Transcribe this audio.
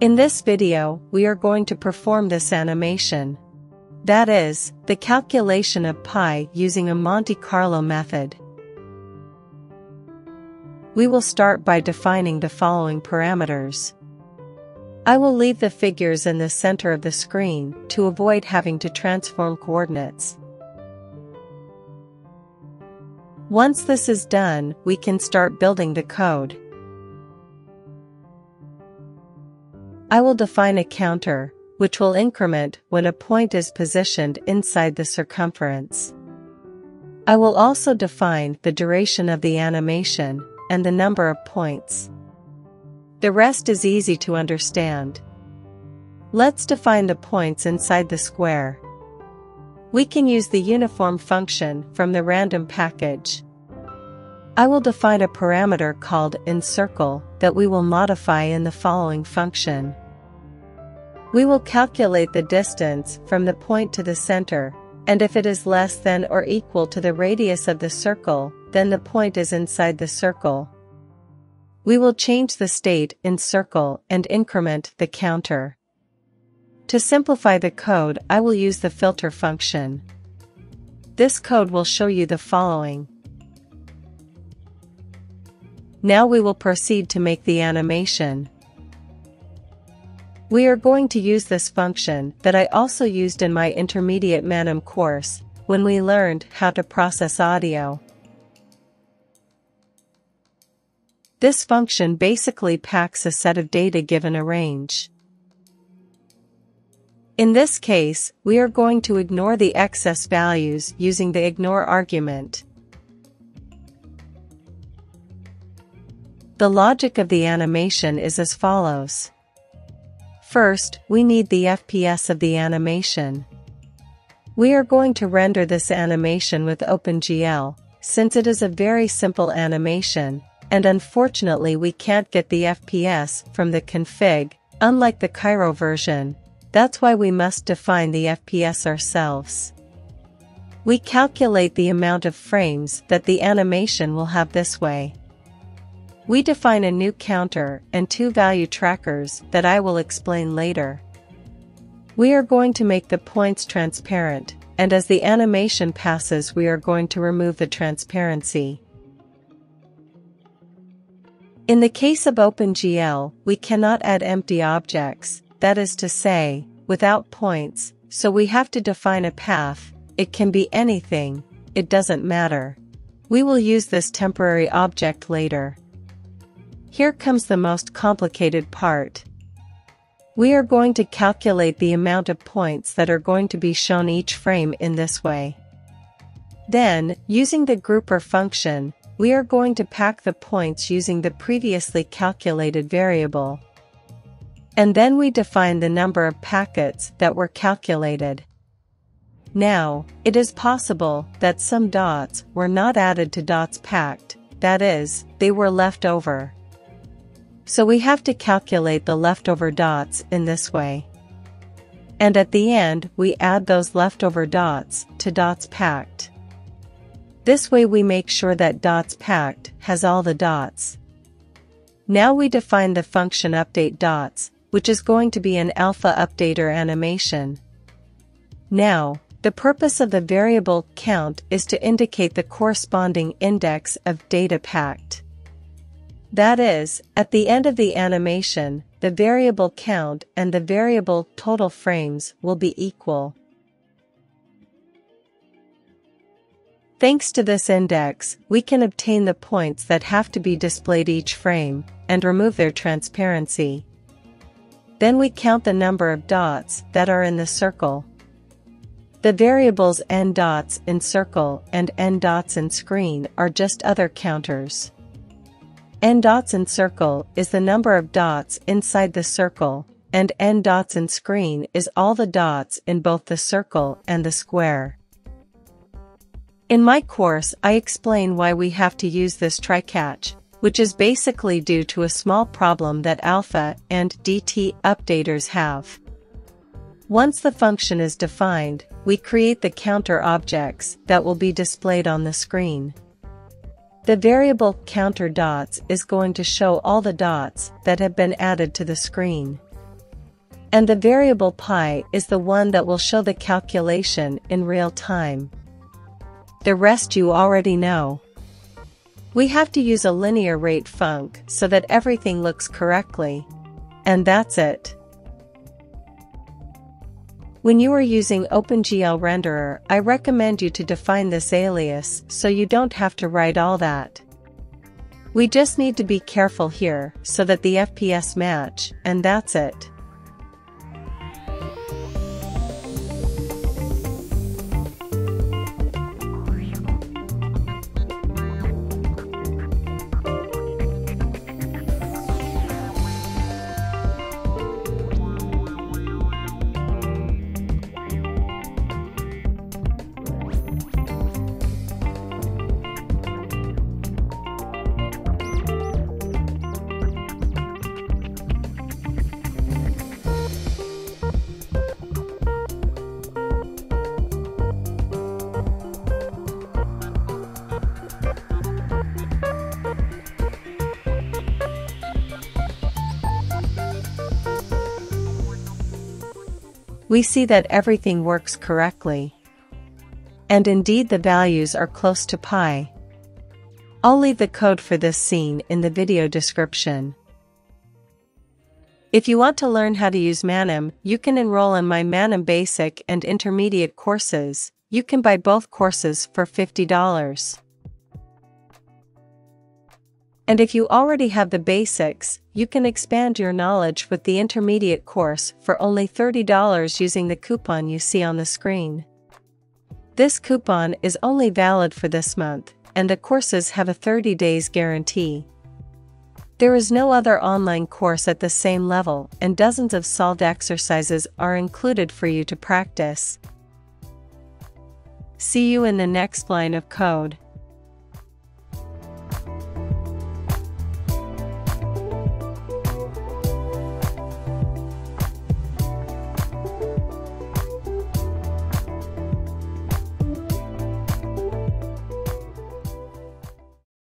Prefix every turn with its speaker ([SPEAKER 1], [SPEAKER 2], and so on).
[SPEAKER 1] In this video, we are going to perform this animation. That is, the calculation of pi using a Monte Carlo method. We will start by defining the following parameters. I will leave the figures in the center of the screen to avoid having to transform coordinates. Once this is done, we can start building the code. I will define a counter, which will increment when a point is positioned inside the circumference. I will also define the duration of the animation and the number of points. The rest is easy to understand. Let's define the points inside the square. We can use the uniform function from the random package. I will define a parameter called encircle that we will modify in the following function. We will calculate the distance from the point to the center, and if it is less than or equal to the radius of the circle, then the point is inside the circle. We will change the state in circle and increment the counter. To simplify the code I will use the filter function. This code will show you the following. Now we will proceed to make the animation. We are going to use this function that I also used in my intermediate Manim course, when we learned how to process audio. This function basically packs a set of data given a range. In this case, we are going to ignore the excess values using the ignore argument. The logic of the animation is as follows. First, we need the FPS of the animation. We are going to render this animation with OpenGL, since it is a very simple animation, and unfortunately we can't get the FPS from the config, unlike the Cairo version, that's why we must define the FPS ourselves. We calculate the amount of frames that the animation will have this way. We define a new counter and two value trackers that I will explain later. We are going to make the points transparent, and as the animation passes we are going to remove the transparency. In the case of OpenGL, we cannot add empty objects, that is to say, without points, so we have to define a path, it can be anything, it doesn't matter. We will use this temporary object later. Here comes the most complicated part. We are going to calculate the amount of points that are going to be shown each frame in this way. Then, using the grouper function, we are going to pack the points using the previously calculated variable. And then we define the number of packets that were calculated. Now, it is possible that some dots were not added to dots packed, that is, they were left over. So we have to calculate the leftover dots in this way. And at the end we add those leftover dots to dots packed. This way we make sure that dots packed has all the dots. Now we define the function update dots, which is going to be an alpha updater animation. Now, the purpose of the variable count is to indicate the corresponding index of data packed. That is, at the end of the animation, the variable count and the variable total frames will be equal. Thanks to this index, we can obtain the points that have to be displayed each frame, and remove their transparency. Then we count the number of dots that are in the circle. The variables n dots in circle and n dots in screen are just other counters n dots in circle is the number of dots inside the circle, and n dots in screen is all the dots in both the circle and the square. In my course I explain why we have to use this try-catch, which is basically due to a small problem that alpha and DT updaters have. Once the function is defined, we create the counter objects that will be displayed on the screen. The variable counter dots is going to show all the dots that have been added to the screen. And the variable pi is the one that will show the calculation in real time. The rest you already know. We have to use a linear rate func so that everything looks correctly. And that's it. When you are using OpenGL Renderer, I recommend you to define this alias so you don't have to write all that. We just need to be careful here so that the FPS match, and that's it. We see that everything works correctly. And indeed the values are close to pi. I'll leave the code for this scene in the video description. If you want to learn how to use Manim, you can enroll in my Manim Basic and Intermediate courses. You can buy both courses for $50. And if you already have the basics, you can expand your knowledge with the intermediate course for only $30 using the coupon you see on the screen. This coupon is only valid for this month, and the courses have a 30 days guarantee. There is no other online course at the same level, and dozens of solved exercises are included for you to practice. See you in the next line of code.